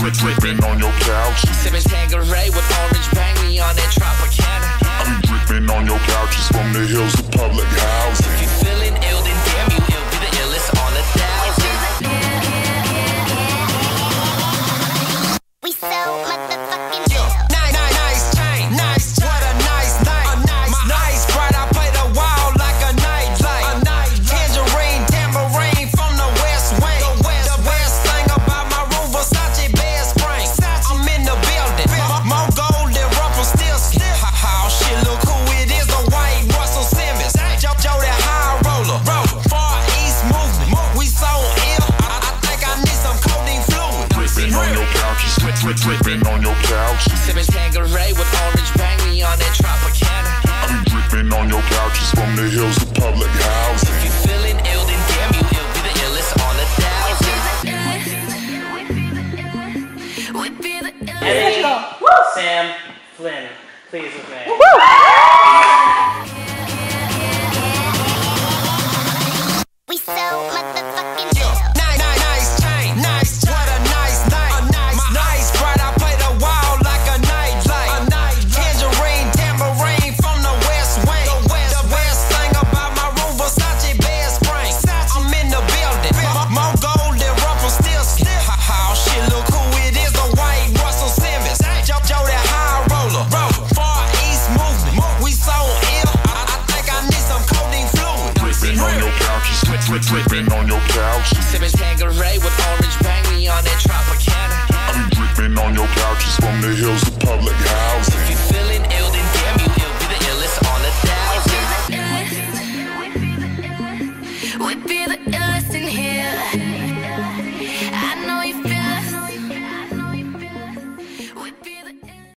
drip, dripping on your couch. Sipping Tanqueray with orange bang me on that Tropicana. I'm dripping on your couches from the hills to public housing. drip, on your couch. Tanqueray with orange bang me on that Tropicana. I'm on your couches from the hills public. If you ill, then damn you, it'll be the illest on thousand. Sam Flynn, please with me. drip dripping on your couch. Sipping Tanqueray with orange bang me on that Tropicana. I'm dripping on your couches from the hills of public housing. If you're feeling ill, then damn you, you'll be the illest on a thousand. Would be the illest. Would be the